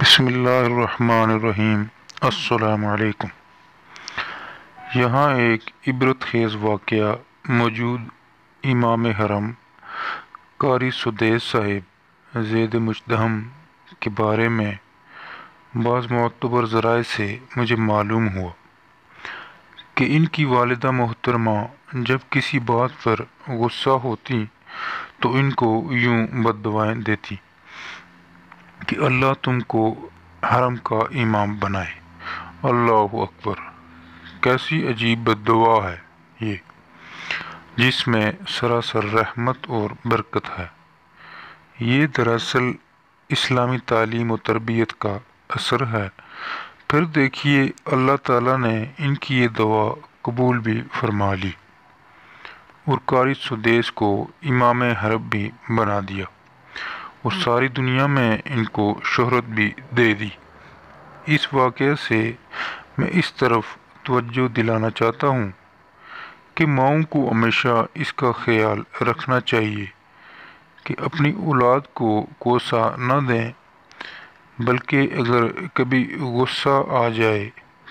بسم اللہ الرحمن الرحیم۔ السلام علیکم۔ یہاں ایک عبرت خیز واقعہ موجود امام حرم، قاری سدیس صاحب، زید مجدہم کے بارے میں بعض معتبر ذرائع سے مجھے معلوم ہوا کہ ان کی والدہ محترمہ جب کسی بات پر غصہ ہوتی تو ان کو یوں بد دعائیں دیتی۔ کہ اللہ تم کو حرم کا امام بنائے۔ اللہ اکبر۔ کیسی عجیب بد دعا ہے یہ، جس میں سراسر رحمت اور برکت ہے۔ یہ دراصل اسلامی تعلیم و تربیت کا اثر ہے۔ پھر دیکھیے، اللہ تعالیٰ نے ان کی یہ دعا قبول بھی فرما لی۔ اور قاری سدیس کو امام حرب بھی بنا دیا۔ اور ساری دنیا میں ان کو شہرت بھی دے دی۔ اس واقعے سے میں اس طرف توجہ دلانا چاہتا ہوں کہ ماؤں کو ہمیشہ اس کا خیال رکھنا چاہیے کہ اپنی اولاد کو کوسا نہ دیں، بلکہ اگر کبھی غصہ آ جائے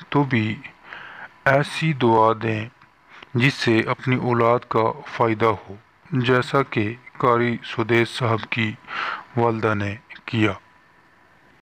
تو بھی ایسی دعا دیں جس سے اپنی اولاد کا فائدہ ہو۔ جیسا کہ قاری سدیس صاحب کی والدہ نے کیا۔